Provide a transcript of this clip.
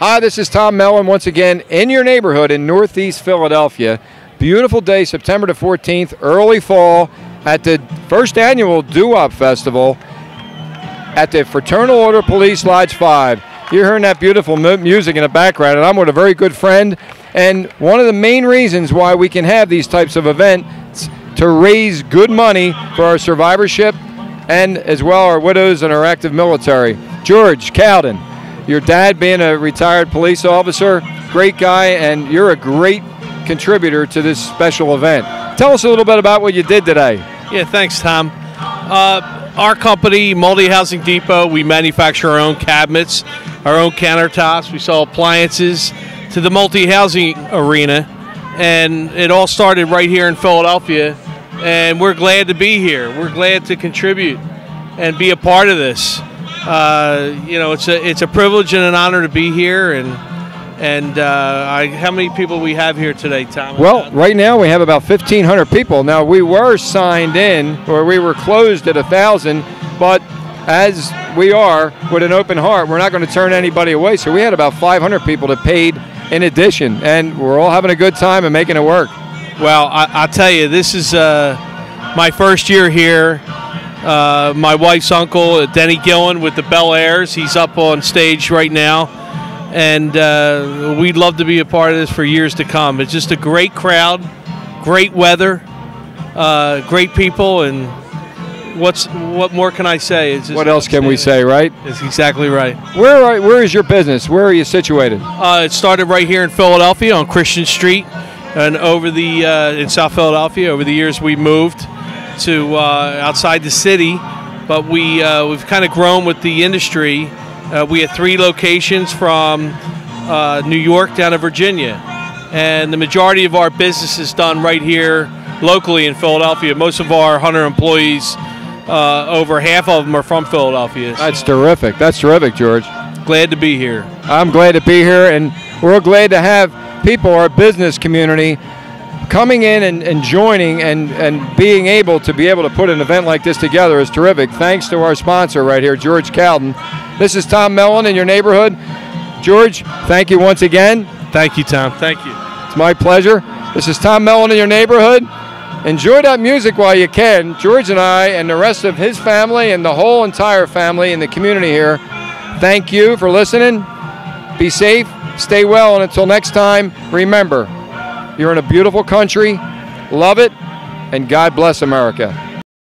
Hi, this is Tom Mellon once again in your neighborhood in Northeast Philadelphia. Beautiful day, September the 14th, early fall at the first annual Doo-Wop Festival at the Fraternal Order Police Lodge 5. You're hearing that beautiful mu- music in the background, and I'm with a very good friend. And one of the main reasons why we can have these types of events to raise good money for our survivorship and as well our widows and our active military. George Cowden, your dad being a retired police officer, great guy, and you're a great contributor to this special event. Tell us a little bit about what you did today. Yeah, thanks, Tom. Uh, our company, Multi Housing Depot, we manufacture our own cabinets, our own countertops. We sell appliances to the multi housing arena, and it all started right here in Philadelphia. And we're glad to be here. We're glad to contribute and be a part of this. Uh, you know, it's a it's a privilege and an honor to be here. And and uh, I, how many people we have here today, Tom? Well, right now we have about 1,500 people. Now we were signed in, or we were closed at a thousand, but as we are with an open heart, we're not going to turn anybody away. So we had about 500 people that paid in addition, and we're all having a good time and making it work. Well, I, I'll tell you, this is uh, my first year here. Uh, my wife's uncle, Denny Gillen, with the Bel Airs. He's up on stage right now, and uh, we'd love to be a part of this for years to come. It's just a great crowd, great weather, uh, great people, and what's what more can I say? It's just What else can we say, right? It's exactly right. Where are, where is your business? Where are you situated? Uh, it started right here in Philadelphia on Christian Street, and over the uh, in South Philadelphia. Over the years, we moved to uh, outside the city, but we uh, we've kind of grown with the industry. Uh, we have three locations from uh, New York down to Virginia, and the majority of our business is done right here locally in Philadelphia. Most of our 100 employees, uh, over half of them are from Philadelphia. That's terrific. That's terrific, George. Glad to be here. I'm glad to be here, and we're glad to have people, our business community, coming in and, and joining and, and being able to be able to put an event like this together is terrific. Thanks to our sponsor right here, George Calden. This is Tom Mellon in your neighborhood. George, thank you once again. Thank you, Tom. Thank you. It's my pleasure. This is Tom Mellon in your neighborhood. Enjoy that music while you can. George and I and the rest of his family and the whole entire family in the community here, thank you for listening. Be safe, stay well, and until next time, remember, you're in a beautiful country. Love it, and God bless America.